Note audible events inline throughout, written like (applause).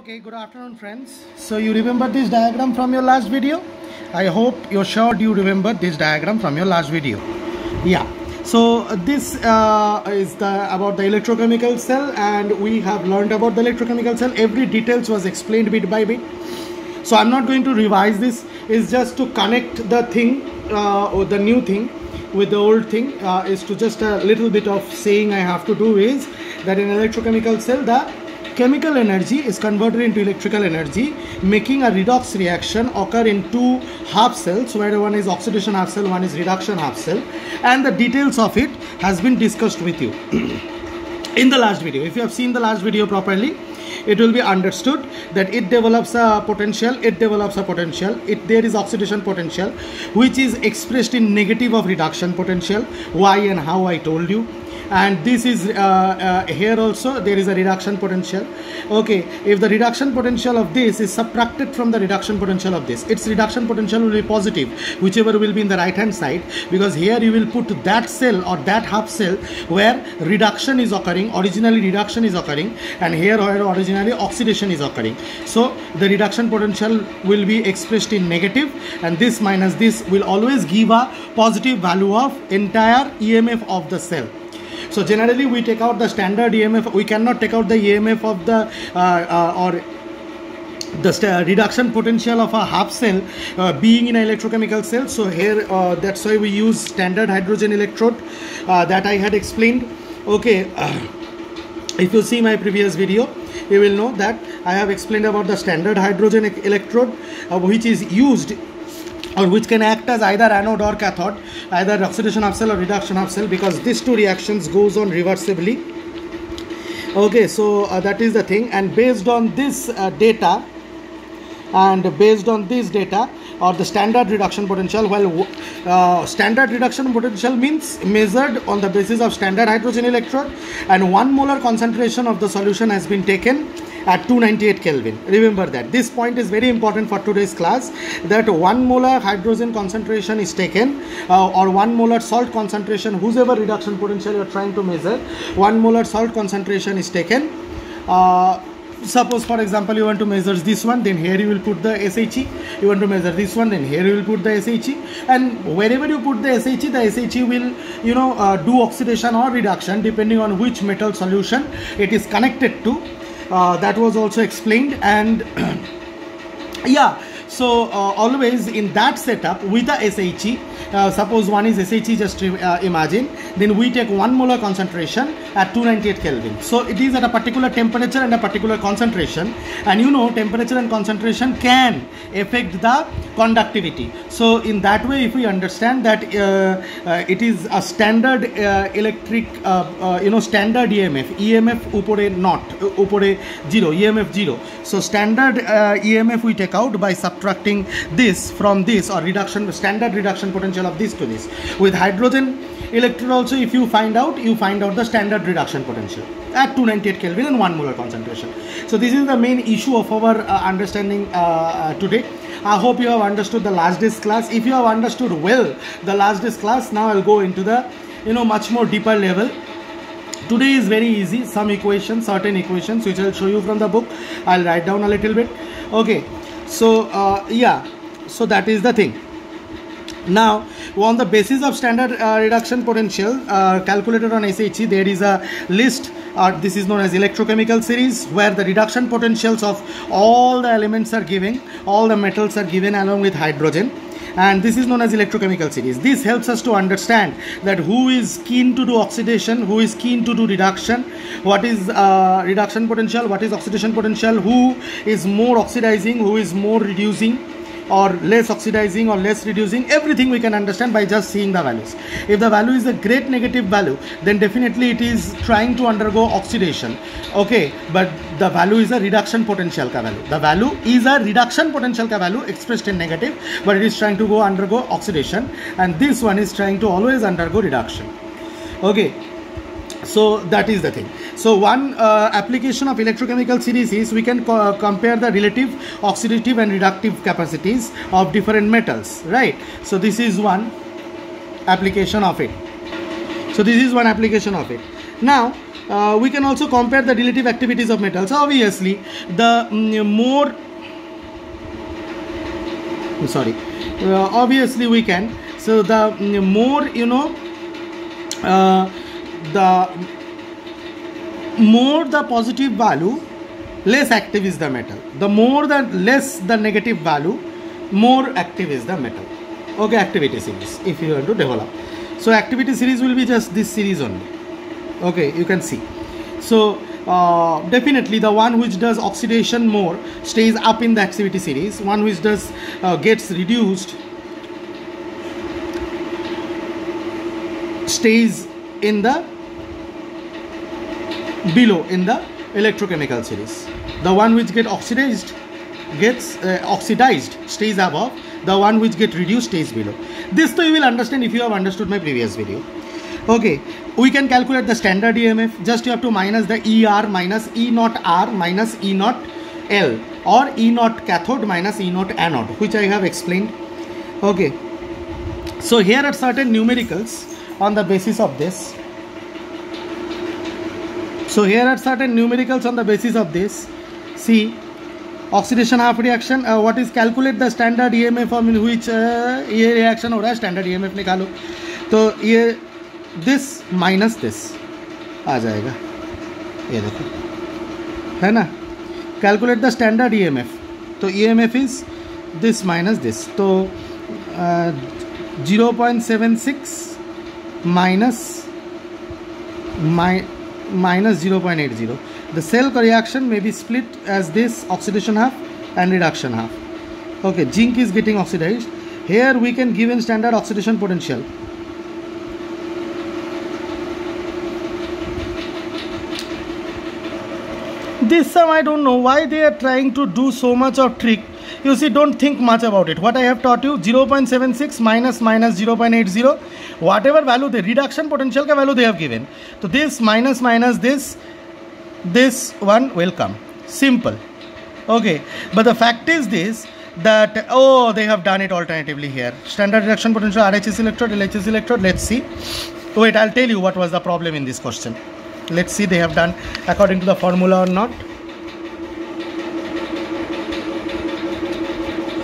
Okay, good afternoon friends. So you remember this diagram from your last video? I hope you're sure you remember this diagram from your last video. Yeah. So this uh, is the about the electrochemical cell and we have learned about the electrochemical cell. Every details was explained bit by bit. So I'm not going to revise this. It's just to connect the thing uh, or the new thing with the old thing uh, is to just a little bit of saying I have to do is that in electrochemical cell the chemical energy is converted into electrical energy making a redox reaction occur in two half cells where one is oxidation half cell one is reduction half cell. And the details of it has been discussed with you. (clears throat) In the last video if you have seen the last video properly it will be understood that it develops a potential it develops a potential it there is oxidation potential which is expressed in negative of reduction potential why and how i told you. And this is uh, uh, here also there is a reduction potential. Okay if the reduction potential of this is subtracted from the reduction potential of this its reduction potential will be positive whichever will be in the right hand side because here you will put that cell or that half cell where reduction is occurring originally reduction is occurring and here where originally oxidation is occurring. So the reduction potential will be expressed in negative and this minus this will always give a positive value of entire emf of the cell. So generally we take out the standard emf we cannot take out the emf of the uh, uh, or the reduction potential of a half cell uh, being in an electrochemical cell. So here uh, that's why we use standard hydrogen electrode uh, that i had explained. Okay (clears throat) if you see my previous video you will know that. I have explained about the standard hydrogen electrode uh, which is used or which can act as either anode or cathode either oxidation half cell or reduction half cell because these two reactions goes on reversibly. Okay so uh, that is the thing. And based on this uh, data and based on this data or the standard reduction potential well uh, standard reduction potential means measured on the basis of standard hydrogen electrode and one molar concentration of the solution has been taken at 298 Kelvin. Remember that. This point is very important for today's class that 1 molar hydrogen concentration is taken uh, or 1 molar salt concentration, whosever reduction potential you are trying to measure, 1 molar salt concentration is taken. Uh, suppose for example you want to measure this one then here you will put the SHE you want to measure this one then here you will put the SHE and wherever you put the SHE the SHE will you know uh, do oxidation or reduction depending on which metal solution it is connected to. Uh, that was also explained. And (clears throat) yeah so uh, always in that setup with the SHE uh, suppose one is SHE just uh, imagine. Then we take one molar concentration at 298 Kelvin. So it is at a particular temperature and a particular concentration. And you know temperature and concentration can affect the conductivity. So in that way if we understand that uh, uh, it is a standard uh, electric you know standard EMF EMF upore not upore 0 EMF 0 so standard EMF we take out by subtracting this from this or reduction standard reduction potential of this to this. With hydrogen electrode also if you find out you find out the standard reduction potential at 298 kelvin and 1 molar concentration. So this is the main issue of our uh, understanding uh, uh, today. I hope you have understood the last day's class. If you have understood well the last day's class now i'll go into the you know much more deeper level. Today is very easy. Some equations certain equations which i'll show you from the book. I'll write down a little bit. Okay so uh, yeah. So that is the thing. Now on the basis of standard uh, reduction potential uh, calculated on SHE there is a list uh, this is known as electrochemical series where the reduction potentials of all the elements are given all the metals are given along with hydrogen and this is known as electrochemical series. This helps us to understand that who is keen to do oxidation who is keen to do reduction what is uh, reduction potential what is oxidation potential who is more oxidizing who is more reducing or less oxidizing or less reducing everything we can understand by just seeing the values. If the value is a great negative value then definitely it is trying to undergo oxidation. Okay but the value is a reduction potential ka value. The value is a reduction potential ka value expressed in negative but it is trying to go undergo oxidation and this one is trying to always undergo reduction. Okay so that is the thing so one uh, application of electrochemical series is we can co compare the relative oxidative and reductive capacities of different metals right? So this is one application of it. So this is one application of it. Now uh, we can also compare the relative activities of metals. Obviously the mm, more sorry uh, obviously we can. So the mm, more you know uh, the more the positive value less active is the metal. The more the less the negative value more active is the metal. Okay activity series if you want to develop. So activity series will be just this series only. Okay you can see. So uh, definitely the one which does oxidation more stays up in the activity series. One which does uh, gets reduced stays in the below in the electrochemical series. The one which get oxidized gets uh, oxidized stays above. The one which get reduced stays below. This though you will understand if you have understood my previous video. Okay we can calculate the standard emf just you have to minus the er minus e naught r minus e naught l or e naught cathode minus e naught anode which i have explained. Okay so here are certain numericals on the basis of this so here are certain numericals on the basis of this see oxidation half reaction uh, what is calculate the standard emf in which uh, ये reaction हो रहा है standard emf निकालो तो ये this minus this आ जाएगा ये देखो है ना calculate the standard emf तो emf is this minus this तो uh, 0.76 minus my minus 0.80 the cell reaction may be split as this oxidation half and reduction half. Okay zinc is getting oxidized. Here we can give in standard oxidation potential. This sum I don't know why they are trying to do so much of trick you see don't think much about it. What I have taught you 0.76 minus minus 0.80 whatever value the reduction potential ka value they have given. So this minus minus this this one will come. Simple. Okay. But the fact is this that oh they have done it alternatively here. Standard reduction potential RHS electrode LHS electrode let's see. Wait I'll tell you what was the problem in this question. Let's see they have done according to the formula or not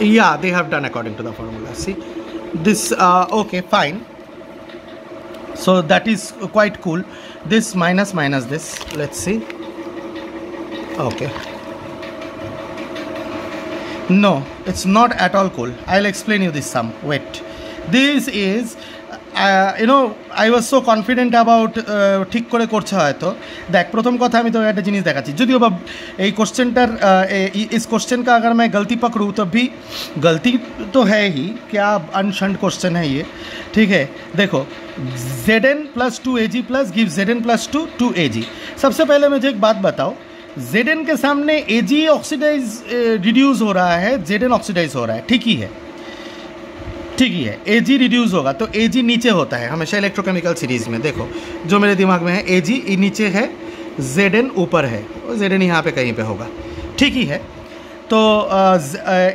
yeah they have done according to the formula. See this uh, okay fine. So that is quite cool. This minus minus this. Let's see. Okay. No it's not at all cool. I'll explain you this sum. Wait. This is you know I was so confident about ঠিক করে করছে হয়তো দেখ প্রথম কথা আমি তো একটা জিনিস দেখাচ্ছি যদিও বা এই কোশ্চেনটার इस क्वेश्चन का अगर मैं गलती पकड़ूँ तब भी गलती तो है ही क्या अनशंड क्वेश्चन है ये ठीक है देखो Z N plus two A G plus give Z N plus two two A G सबसे पहले मुझे एक बात बताओ जेड एन के सामने ए जी ऑक्सीडाइज रिड्यूस हो रहा है जेड एन ऑक्सीडाइज हो रहा है ठीक ही है ठीक ही है ए जी रिड्यूस होगा तो ए जी नीचे होता है। हमेशा इलेक्ट्रोकेमिकल सीरीज़ में, देखो, जो मेरे दिमाग में है ए जी नीचे है जेड एन ऊपर है जेड एन यहाँ पे कहीं पर होगा। ठीक ही है। तो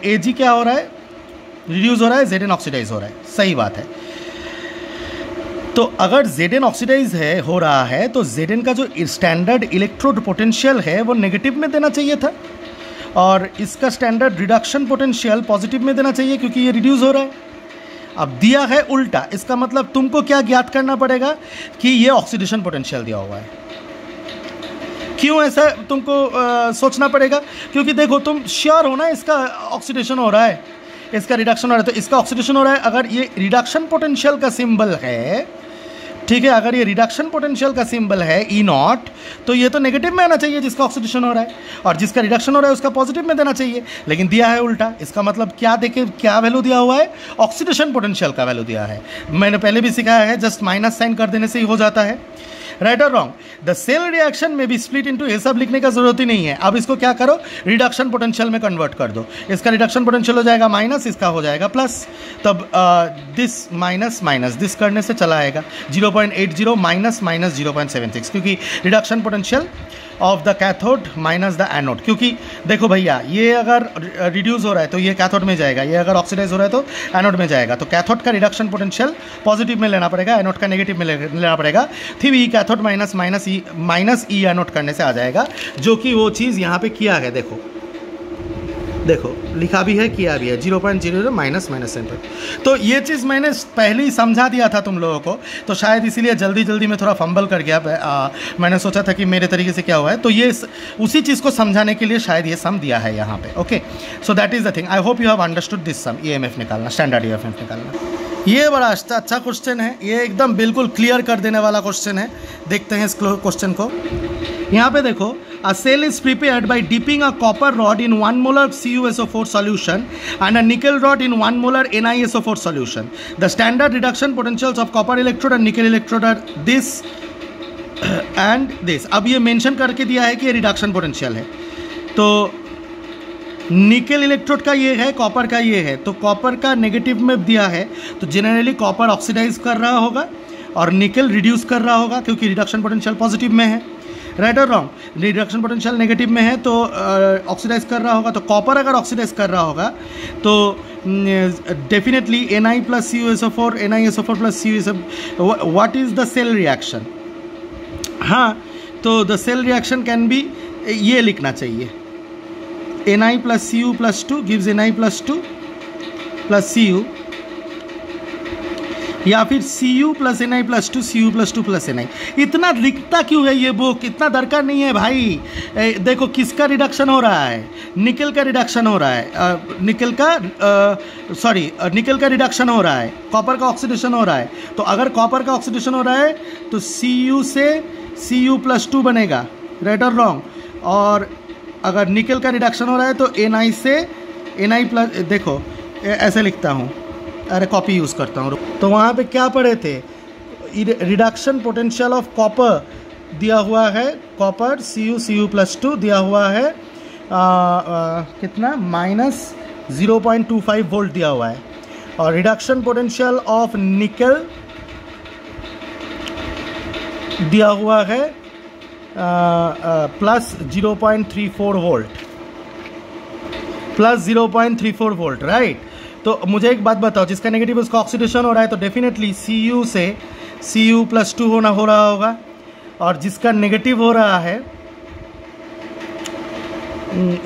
ए जी क्या हो रहा है? रिड्यूस हो रहा है जेड एन ऑक्सीडाइज हो रहा है। सही बात है। तो अगर जेड एन ऑक्सीडाइज है, हो रहा है तो जेड एन का जो स्टैंडर्ड इलेक्ट्रोड पोटेंशियल है, वो नेगेटिव में देना चाहिए था। और इसका स्टैंडर्ड रिडक्शन पोटेंशियल पॉजिटिव में देना चाहिए, क्योंकि ये रिड्यूस हो रहा है। अब दिया है उल्टा। इसका मतलब तुमको क्या ज्ञात करना पड़ेगा कि ये ऑक्सीडेशन पोटेंशियल दिया हुआ है। क्यों ऐसा तुमको आ, सोचना पड़ेगा? क्योंकि देखो तुम श्योर हो ना इसका ऑक्सीडेशन हो रहा है। इसका रिडक्शन हो रहा है तो इसका ऑक्सीडेशन हो रहा है। अगर ये रिडक्शन पोटेंशियल का सिंबल है ठीक है, अगर ये रिडक्शन पोटेंशियल का सिंबल है ई e नॉट तो ये तो नेगेटिव में आना चाहिए जिसका ऑक्सीडेशन हो रहा है। और जिसका रिडक्शन हो रहा है, उसका पॉजिटिव में देना चाहिए। लेकिन दिया है उल्टा। इसका मतलब क्या देखे, क्या वैल्यू दिया हुआ है? ऑक्सीडेशन पोटेंशियल का वैल्यू दिया है। मैंने पहले भी सिखाया है जस्ट माइनस साइन कर देने से ही हो जाता है। राइट और रॉन्ग द सेल रिएक्शन में भी स्प्लिट इंटू ये सब लिखने का ज़रूरत ही नहीं है। अब इसको क्या करो? रिडक्शन पोटेंशियल में कन्वर्ट कर दो। इसका रिडक्शन पोटेंशियल हो जाएगा माइनस इसका हो जाएगा प्लस तब दिस माइनस माइनस दिस करने से चला आएगा। Zero point eight zero minus minus zero point seven six क्योंकि reduction potential of the cathode minus the anode क्योंकि देखो भैया, ये अगर रिड्यूस हो रहा है तो ये कैथोड में जाएगा। ये अगर ऑक्सीडाइज हो रहा है तो एनोड में जाएगा। तो कैथोड का रिडक्शन पोटेंशियल पॉजिटिव में लेना पड़ेगा एनोड का नेगेटिव में लेना पड़ेगा। थी E cathode minus minus E minus E anode करने से आ जाएगा, जो कि वो चीज़ यहाँ पे किया गया देखो। देखो लिखा भी है किया भी है। Zero point zero zero minus minus centre तो ये चीज़ मैंने पहले ही समझा दिया था तुम लोगों को तो शायद इसीलिए जल्दी जल्दी मैं थोड़ा फंबल कर गया आ, मैंने सोचा था कि मेरे तरीके से क्या हुआ है। तो ये उसी चीज़ को समझाने के लिए शायद ये सम दिया है यहाँ पे okay so that is the thing I hope you have understood this some EMF निकालना स्टैंडर्ड ई निकालना। ये बड़ा अच्छा अच्छा क्वेश्चन है। ये एकदम बिल्कुल क्लियर कर देने वाला क्वेश्चन है। देखते हैं इस क्वेश्चन को। यहाँ पे देखो a cell is prepared by dipping a copper rod in one molar C U S O four solution and a nickel rod in one molar N I S O four solution the standard reduction potentials of copper electrode and nickel electrode are this and this अब ये mention करके दिया है कि ये reduction potential है। तो निकल इलेक्ट्रोड का ये है कॉपर का ये है। तो कॉपर का नेगेटिव में दिया है। तो जनरली कॉपर ऑक्सीडाइज कर रहा होगा और निकल रिड्यूस कर रहा होगा क्योंकि रिडक्शन पोटेंशियल पॉजिटिव में है। राइट और रॉन्ग रिडक्शन पोटेंशियल नेगेटिव में है तो ऑक्सीडाइज कर रहा होगा तो कॉपर अगर ऑक्सीडाइज कर रहा होगा तो definitely N I plus C U S O four N I S O four plus C U S what is the cell reaction हाँ तो the cell reaction can be ये लिखना चाहिए। N I plus C U plus two gives N I plus two plus C U या फिर C U plus N I plus two C U plus two plus N I इतना लिखता क्यों है ये बुक इतना दरकार नहीं है भाई। ए, देखो किसका रिडक्शन हो रहा है? निकल का रिडक्शन हो रहा है। निकल का सॉरी निकल का रिडक्शन हो रहा है। कॉपर का ऑक्सीडेशन हो रहा है। तो अगर कॉपर का ऑक्सीडेशन हो रहा है तो सी यू से सी यू प्लस टू बनेगा। राइट और रॉन्ग और अगर निकल का रिडक्शन हो रहा है तो एन आई से एन आई प्लस देखो ऐसे लिखता हूँ। अरे कॉपी यूज़ करता हूँ। तो वहाँ पे क्या पढ़े थे? रिडक्शन पोटेंशियल ऑफ़ कॉपर दिया हुआ है। Copper C U C U plus two दिया हुआ है। आ, आ, कितना? Minus zero point two five volt दिया हुआ है। और रिडक्शन पोटेंशियल ऑफ़ निकल दिया हुआ है। Plus zero point three four volt plus zero point three four volt right तो मुझे एक बात बताओ, जिसका नेगेटिव उसका ऑक्सीडेशन हो रहा है तो डेफिनेटली सी यू से सी यू प्लस टू होना, हो रहा होगा। और जिसका नेगेटिव हो रहा है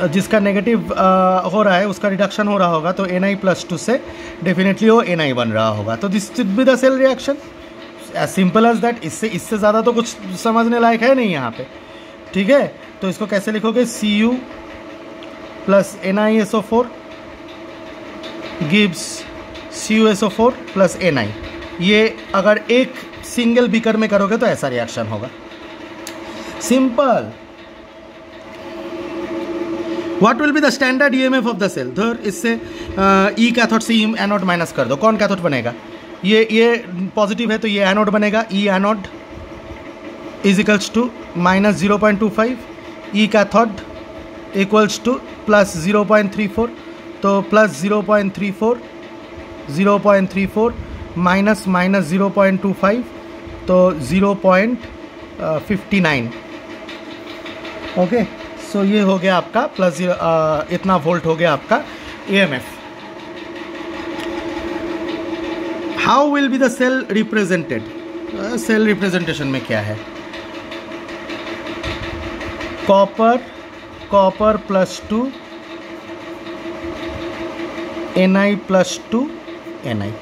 जिसका नेगेटिव हो रहा है, उसका रिडक्शन हो रहा होगा तो एन आई प्लस टू से डेफिनेटली वो एन आई बन रहा होगा। तो this should be the cell reaction as simple as that इससे इससे ज़्यादा तो कुछ समझने लायक है नहीं यहाँ पे। ठीक है? तो इसको कैसे लिखोगे? C U plus N I S O four gives C U S O four plus N I ये अगर एक सिंगल बीकर में करोगे तो ऐसा रिएक्शन होगा। Simple what will be the standard EMF of the cell धर इससे ई कैथोड से एनोड माइनस कर दो। कौन कैथोड बनेगा? ये ये पॉजिटिव है तो ये एनोड बनेगा। E anode is equals to minus zero point two five E cathode equals to plus zero point three four तो plus zero point three four zero point three four minus minus zero point two five तो zero point fifty nine okay so ये हो गया आपका plus इतना volt हो गया आपका E M F how will be the cell represented cell representation में क्या है? Copper copper plus two N I plus two N I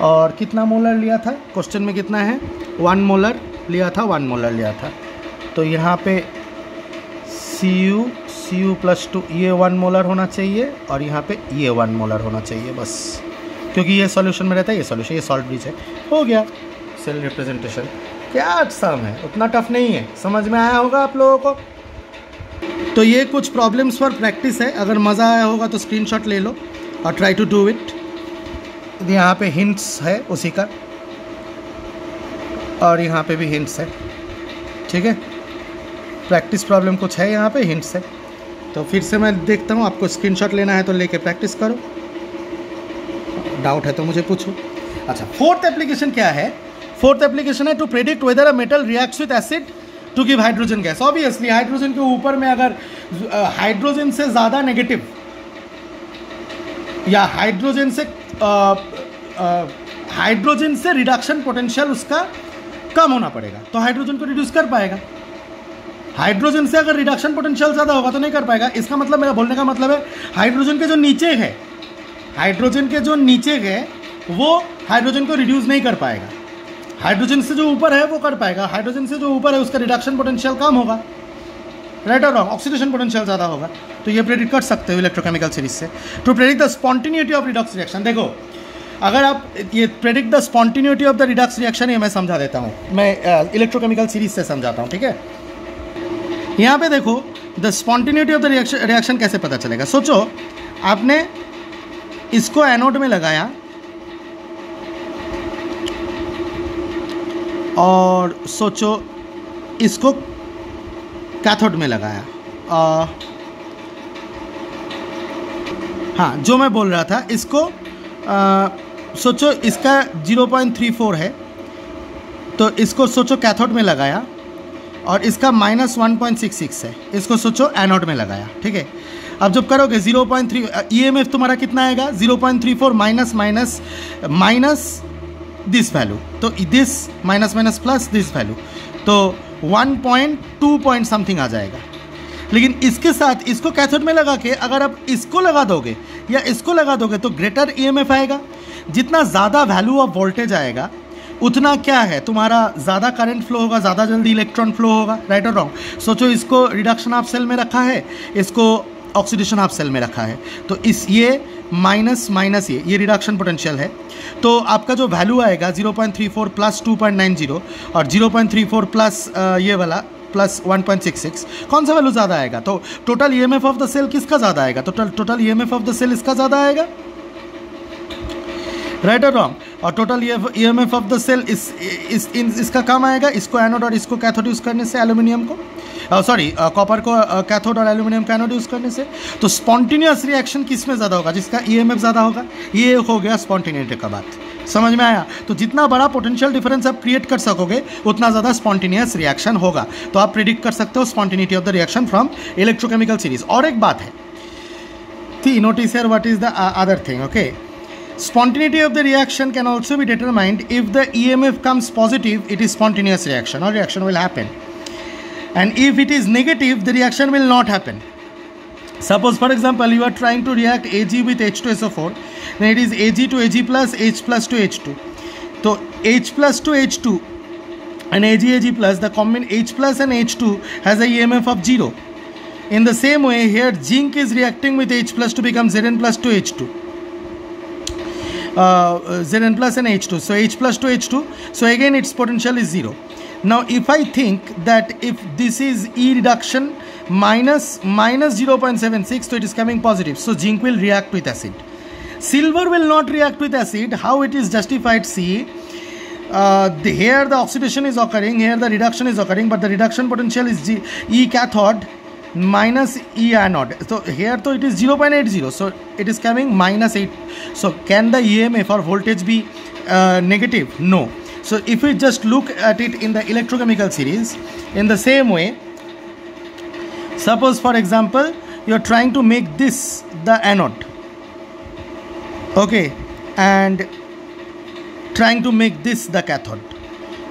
और कितना मोलर लिया था? क्वेश्चन में कितना है? वन मोलर लिया था वन मोलर लिया था। तो यहाँ पे C U C U plus two ये वन मोलर होना चाहिए और यहाँ पे ये वन मोलर होना चाहिए, बस। क्योंकि ये सॉल्यूशन में रहता है, ये सॉल्यूशन ये सॉल्ट ब्रिज है। हो गया। सेल रिप्रेजेंटेशन क्या सम है? उतना टफ नहीं है। समझ में आया होगा आप लोगों को? तो ये कुछ प्रॉब्लम्स पर प्रैक्टिस है। अगर मज़ा आया होगा तो स्क्रीनशॉट ले लो। और ट्राई टू डू इट यहाँ पे हिंट्स है उसी का। और यहाँ पे भी हिंट्स है। ठीक है? प्रैक्टिस प्रॉब्लम कुछ है यहाँ पे? हिंट्स है। तो फिर से मैं देखता हूँ, आपको स्क्रीनशॉट लेना है तो लेके प्रैक्टिस करो। डाउट है तो मुझे पूछो। अच्छा फोर्थ एप्लीकेशन क्या है? फोर्थ एप्लीकेशन है to predict whether a metal reacts with acid to give hydrogen gas obviously hydrogen के ऊपर में अगर हाइड्रोजन से ज़्यादा नेगेटिव या हाइड्रोजन से हाइड्रोजन से रिडक्शन पोटेंशियल उसका कम होना पड़ेगा। तो हाइड्रोजन को रिड्यूस कर पाएगा। हाइड्रोजन से अगर रिडक्शन पोटेंशियल ज़्यादा होगा तो नहीं कर पाएगा। इसका मतलब मेरा बोलने का मतलब है हाइड्रोजन के जो नीचे है हाइड्रोजन के जो नीचे है, वो हाइड्रोजन को रिड्यूस नहीं कर पाएगा। हाइड्रोजन से जो ऊपर है, वो कर पाएगा। हाइड्रोजन से जो ऊपर है, उसका रिडक्शन पोटेंशियल कम होगा। राइट और रॉन्ग ऑक्सीडेशन पोटेंशियल ज़्यादा होगा तो ये प्रेडिक्ट कर सकते हो इलेक्ट्रोकेमिकल सीरीज़ से। To predict the spontaneity of redox reaction देखो, अगर आप ये predict the spontaneity of the redox reaction ये मैं समझा देता हूँ। मैं इलेक्ट्रोकेमिकल सीरीज़ से समझाता हूँ, ठीक है? यहाँ पे देखो the spontaneity of the reaction reaction कैसे पता चलेगा? सोचो, आपने इसको एनोड में लगाया और सोचो, इसको कैथोड में लगाया। आ, हाँ जो मैं बोल रहा था इसको आ, सोचो इसका 0.34 है तो इसको सोचो कैथोड में लगाया और इसका minus one point six six है। इसको सोचो एनोड में लगाया ठीक है? अब जब करोगे zero point three E M F तुम्हारा कितना आएगा? Zero point three four minus minus minus this value तो this minus minus plus this value तो one point two point something आ जाएगा। लेकिन इसके साथ इसको कैथोड में लगा के अगर आप इसको लगा दोगे या इसको लगा दोगे तो ग्रेटर ईएमएफ आएगा। जितना ज़्यादा वैल्यू ऑफ़ वोल्टेज आएगा, उतना क्या है? तुम्हारा ज़्यादा करंट फ्लो होगा, ज़्यादा जल्दी इलेक्ट्रॉन फ्लो होगा राइट और रॉन्ग सोचो इसको रिडक्शन ऑफ़ सेल में रखा है, इसको ऑक्सीडेशन हाफ़ सेल में रखा है। तो इस ये माइनस माइनस ये ये रिडक्शन पोटेंशियल है। तो आपका जो वैल्यू आएगा 0.34 प्लस 2.90 और 0.34 प्लस ये वाला प्लस 1.66 कौन सा वैल्यू ज़्यादा आएगा? तो total E M F of the cell किसका ज़्यादा आएगा? Total total F of the cell इसका ज़्यादा आएगा? राइट और रॉन्ग और total E M F of the cell इस, इस इन इसका काम आएगा? इसको एनोड और इसको कैथोड यूज़ करने से एल्यूमिनियम को? सॉरी कॉपर को कैथोड और एल्यूमिनियम का एनोड यूज़ करने से? तो स्पॉन्टिन्यूस रिएक्शन किसमें ज़्यादा होगा? जिसका ई एम एफ़ ज़्यादा होगा? ये हो गया स्पॉन्टिन्यूटी का बात। समझ में आया? तो जितना बड़ा पोटेंशियल डिफरेंस आप क्रिएट कर सकोगे उतना ज़्यादा स्पॉन्टिनियस रिएक्शन होगा। तो आप प्रिडिक्ट कर सकते हो spontaneity of the reaction from electrochemical series और एक बात है। थी notice what is the uh, other thing okay? Spontaneity of the reaction can also be determined if the EMF comes positive, it is spontaneous reaction or reaction will happen. And if it is negative, the reaction will not happen. Suppose for example, you are trying to react Ag with H2SO4, then it is Ag to Ag plus, H plus to H2. So H plus to H2 and Ag Ag plus, the common H plus and H2 has a EMF of 0. In the same way, here zinc is reacting with H plus to become Zn plus to H2 uh, Zn plus and H2. So H plus to H2. So again its potential is 0. Now if I think that if this is E reduction minus minus 0.76 so it is coming positive. So zinc will react with acid. Silver will not react with acid. How it is justified see uh, the, here the oxidation is occurring here the reduction is occurring but the reduction potential is G, E cathode minus E anode. So here so it is 0.80. So it is coming minus 8. So can the EMF or voltage be uh, negative? No. So if we just look at it in the electrochemical series, in the same way, suppose for example, you are trying to make this the anode. Okay. And trying to make this the cathode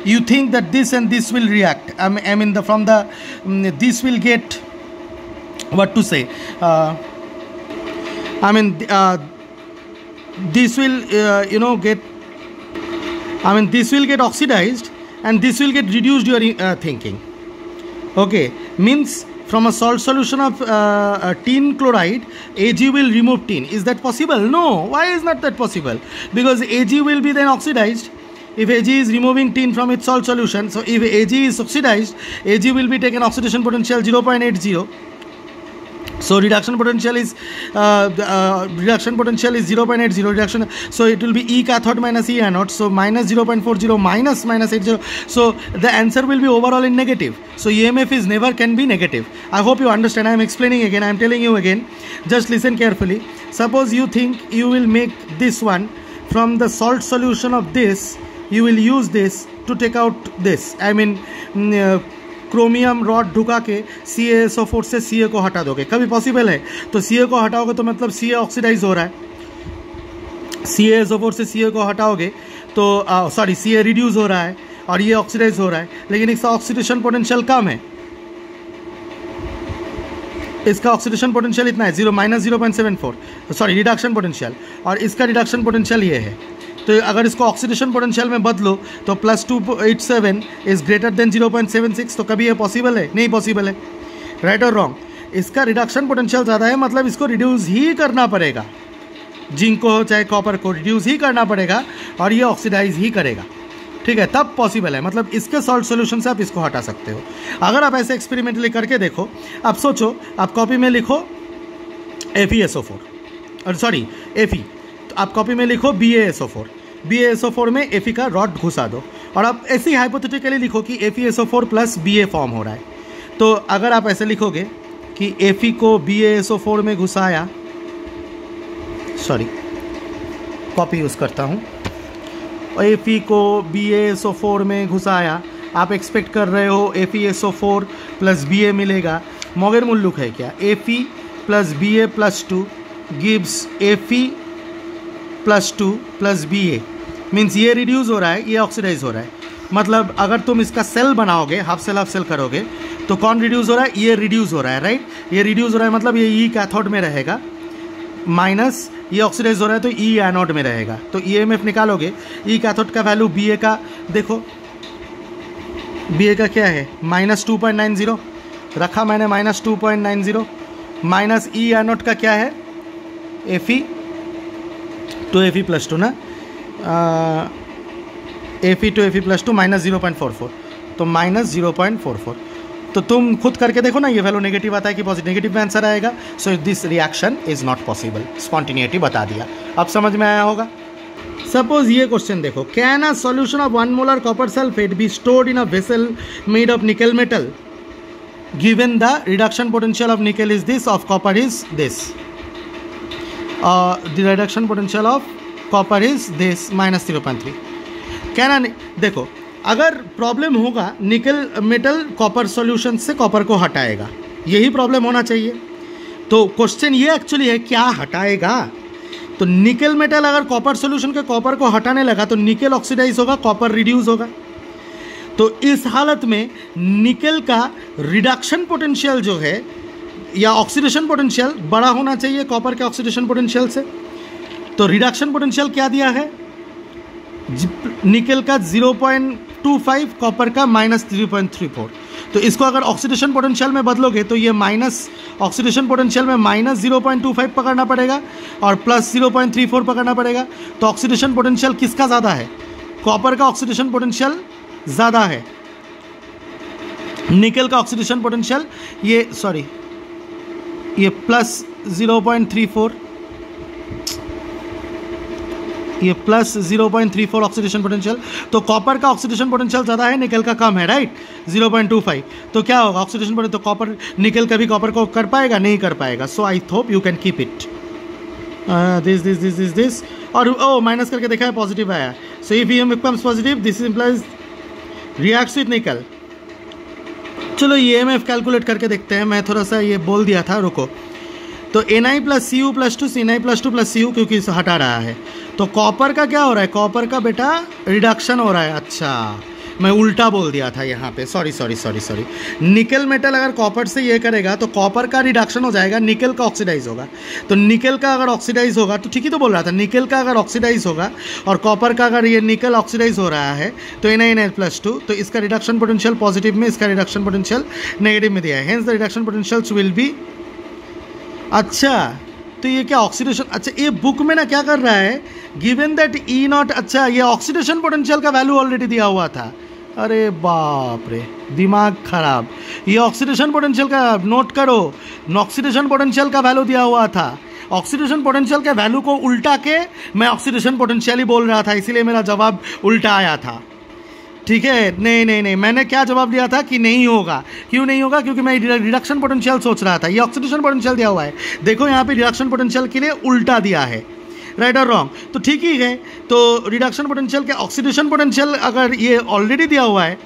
you think that this and this will react i mean, I mean the from the um, this will get what to say. Uh, i mean uh, this will uh, you know get i mean this will get oxidized and this will get reduced your uh, thinking. Okay means from a salt solution of uh, tin chloride ag will remove tin. Is that possible? No. Why is not that possible? Because ag will be then oxidized. If Ag is removing tin from its salt solution, so if Ag is oxidized, Ag will be taken oxidation potential 0.80 so reduction potential is uh, uh, reduction potential is 0.80 reduction. So it will be e cathode minus e anode. So minus 0.40 minus minus 80 so the answer will be overall in negative. So emf is never can be negative. I hope you understand. I am explaining again. I am telling you again. Just listen carefully. Suppose you think you will make this one. From the salt solution of this you will use this to take out this. I mean mm, uh, chromium rod ढुका के C S O four से सी ए को हटा दोगे। कभी possible है? तो सी ए को हटाओगे तो मतलब सी ए ऑक्सीडाइज हो रहा है। सी एस ओ फोर से सी ए को हटाओगे तो सॉरी सी ए रिड्यूज़ हो रहा है और ये ऑक्सीडाइज हो रहा है। लेकिन इसका ऑक्सीडेशन पोटेंशियल कम है। इसका ऑक्सीडेशन पोटेंशियल इतना है zero minus zero point seven four sorry reduction potential और इसका रिडक्शन पोटेंशियल ये है। तो अगर इसको ऑक्सीडेशन पोटेंशियल में बदलो तो plus two eight seven is greater than zero point seven six तो कभी ये पॉसिबल है? नहीं पॉसिबल है। राइट और रॉन्ग इसका रिडक्शन पोटेंशियल ज़्यादा है मतलब इसको रिड्यूस ही करना पड़ेगा। जिंक को, चाहे कॉपर को रिड्यूस ही करना पड़ेगा और ये ऑक्सीडाइज ही करेगा। ठीक है? तब पॉसिबल है। मतलब इसके सॉल्ट सोल्यूशन से आप इसको हटा सकते हो। अगर आप ऐसे एक्सपेरिमेंट एक्सपेरिमेंटली करके देखो आप सोचो, आप कॉपी में लिखो F E S O four और सॉरी एफ़ ई तो आप कॉपी में लिखो B A S O four B S O four में एफ़ ई का रॉड घुसा दो। और आप ऐसी हाइपोथेटिकली लिखो कि F E S O four plus B A form हो रहा है। तो अगर आप ऐसे लिखोगे कि एफ़ ई को बी एस ओ फोर में घुसाया सॉरी कॉपी यूज़ करता हूँ। ए पी को बी एस ओ फोर में घुसाया, आप एक्सपेक्ट कर रहे हो A P S O four plus B A मिलेगा। मगर मुल्लुक है क्या? A P plus B A plus two gives A P plus two plus B A means ये रिड्यूस हो रहा है, ये ऑक्सीडाइज हो रहा है। मतलब अगर तुम इसका सेल बनाओगे हाफ़ सेल हाफ़ सेल करोगे तो कौन रिड्यूस हो रहा है? ये रिड्यूस हो रहा है राइट ये रिड्यूस हो रहा है मतलब ये ई कैथोड में रहेगा। माइनस ये ऑक्सीडाइज हो रहा है तो ई एनोड में रहेगा। तो ई एम एफ़ निकालोगे ई कैथोड का वैल्यू बी ए का, देखो बी ए का क्या है? Minus two point nine zero रखा मैंने minus two point nine zero minus E anode का क्या है? F E two F E plus two ना? F E two F E plus two minus zero point four four तो minus zero point four four तो तुम खुद करके देखो ना, ये वैल्यू नेगेटिव आता है कि पॉजिटिव नेगेटिव में आंसर आएगा। So this reaction is not possible spontaneity बता दिया। अब समझ में आया होगा? सपोज़ ये क्वेश्चन देखो। Can a solution of one molar copper sulphate be stored in a vessel made of nickel metal given the reduction potential of nickel is this of copper is this reduction potential of copper is this minus zero point three can देखो, अगर problem होगा nickel metal copper solution से copper को हटाएगा। यही problem होना चाहिए। तो क्वेश्चन ये एक्चुअली है, क्या हटाएगा? तो निकल मेटल अगर कॉपर सॉल्यूशन के कॉपर को हटाने लगा तो निकल ऑक्सीडाइज होगा कॉपर रिड्यूस होगा। तो इस हालत में निकल का रिडक्शन पोटेंशियल जो है, या ऑक्सीडेशन पोटेंशियल बड़ा होना चाहिए कॉपर के ऑक्सीडेशन पोटेंशियल से। तो रिडक्शन पोटेंशियल क्या दिया है? निकल का zero point two five copper का minus three point three four तो इसको अगर ऑक्सीडेशन पोटेंशियल में बदलोगे तो ये माइनस ऑक्सीडेशन पोटेंशियल में minus zero point two five पकड़ना पड़ेगा और plus zero point three four पकड़ना पड़ेगा। तो ऑक्सीडेशन पोटेंशियल किसका ज़्यादा है? कॉपर का ऑक्सीडेशन पोटेंशियल ज़्यादा है। निकल का ऑक्सीडेशन पोटेंशियल ये सॉरी ये plus zero point three four ये plus zero point three four oxidation potential तो कॉपर का ऑक्सीडेशन पोटेंशियल ज़्यादा है निकल का कम है right zero point two five तो क्या होगा? ऑक्सीडेशन पोटेंशियल तो कॉपर निकल कभी कॉपर को कर पाएगा? नहीं कर पाएगा. So I hope you can keep it this this this this this और, ओ माइनस करके देखा है पॉजिटिव आया. So if you becomes positive this implies reacts with nickel चलो ये एम एफ़ कैलकुलेट करके देखते हैं. मैं थोड़ा सा ये बोल दिया था, रुको. तो N I plus C U plus two C N I plus two plus C U क्योंकि हटा रहा है। तो कॉपर का क्या हो रहा है? कॉपर का बेटा रिडक्शन हो रहा है। अच्छा मैं उल्टा बोल दिया था यहाँ पे। Sorry sorry sorry sorry nickel metal अगर कॉपर से ये करेगा तो कॉपर का रिडक्शन हो जाएगा निकल का ऑक्सीडाइज होगा। तो निकल का अगर ऑक्सीडाइज होगा तो ठीक ही तो बोल रहा था निकल का अगर ऑक्सीडाइज होगा और कॉपर का अगर ये निकल ऑक्सीडाइज हो रहा है तो N I N plus two तो इसका रिडक्शन पोटेंशियल पॉजिटिव में, इसका रिडक्शन पोटेंशियल नेगेटिव में दिया है। Hence the reduction potentials will be अच्छा तो ये क्या ऑक्सीडेशन अच्छा ये बुक में ना क्या कर रहा है? गिवन दैट ई नॉट अच्छा ये ऑक्सीडेशन पोटेंशियल का वैल्यू ऑलरेडी दिया हुआ था। अरे बाप रे, दिमाग खराब। ये ऑक्सीडेशन पोटेंशियल का नोट करो ऑक्सीडेशन पोटेंशियल का वैल्यू दिया हुआ था। ऑक्सीडेशन पोटेंशियल के वैल्यू को उल्टा के मैं ऑक्सीडेशन पोटेंशियल ही बोल रहा था, इसीलिए मेरा जवाब उल्टा आया था। ठीक है? नहीं नहीं नहीं। मैंने क्या जवाब दिया था कि नहीं होगा। क्यों नहीं होगा? क्योंकि मैं रिडक्शन पोटेंशियल सोच रहा था। ये ऑक्सीडेशन पोटेंशियल दिया हुआ है। देखो, यहाँ पे रिडक्शन पोटेंशियल के लिए उल्टा दिया है। राइट और रॉन्ग तो ठीक ही है। तो रिडक्शन पोटेंशियल के ऑक्सीडेशन पोटेंशियल अगर ये ऑलरेडी दिया हुआ है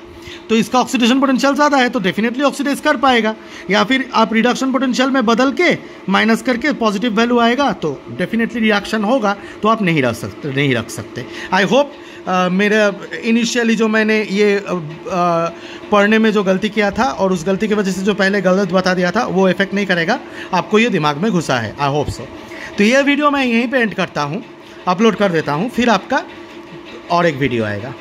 तो इसका ऑक्सीडेशन पोटेंशियल ज़्यादा है तो डेफिनेटली ऑक्सीडाइज कर पाएगा। या फिर आप रिडक्शन पोटेंशियल में बदल के माइनस करके पॉजिटिव वैल्यू आएगा तो डेफिनेटली रिएक्शन होगा तो आप नहीं रख सकते नहीं रख सकते। आई होप मेरे इनिशियली जो मैंने ये पढ़ने में जो गलती किया था और उस गलती की वजह से जो पहले गलत बता दिया था, वो इफ़ेक्ट नहीं करेगा। आपको ये दिमाग में घुसा है। आई होप सो तो ये वीडियो मैं यहीं पे एंड करता हूँ। अपलोड कर देता हूँ। फिर आपका और एक वीडियो आएगा।